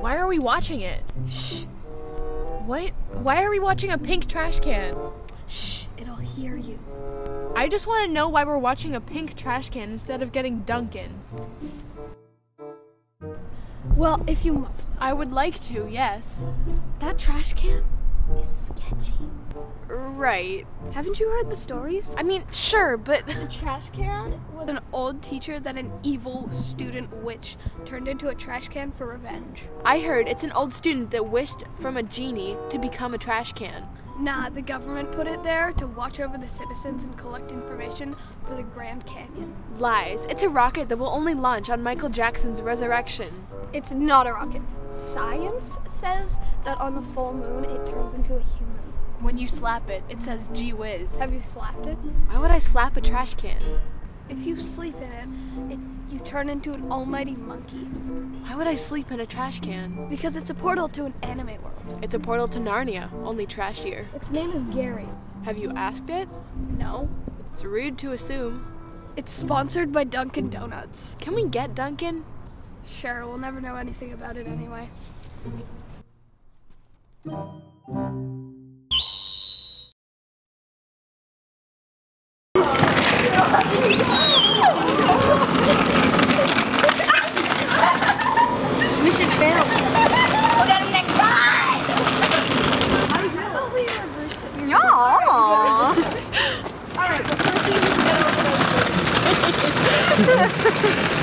Why are we watching it? Shh, What? Why are we watching a pink trash can? shh, it'll hear you. I just want to know why we're watching a pink trash can instead of getting Dunkin'. Well, if you must. I would like to, yes. That trash can is sketchy. Right. Haven't you heard the stories? I mean, sure, but The trash can was an old teacher that an evil student witch turned into a trash can for revenge. I heard it's an old student that wished from a genie to become a trash can. Nah, the government put it there to watch over the citizens and collect information for the Grand Canyon. Lies. It's a rocket that will only launch on Michael Jackson's resurrection. It's not a rocket. Science says that on the full moon it turns into a human. When you slap it, it says gee whiz. Have you slapped it? Why would I slap a trash can? If you sleep in it, it you turn into an almighty monkey. Why would I sleep in a trash can? Because it's a portal to an anime world. It's a portal to Narnia, only trashier. Its name is Gary. Have you asked it? No. It's rude to assume. It's sponsored by Dunkin' Donuts. Can we get Dunkin'? Sure, we'll never know anything about it anyway. Mission failed. Look at him next time! I will. Oh, we reverse. No. Alright, but first we to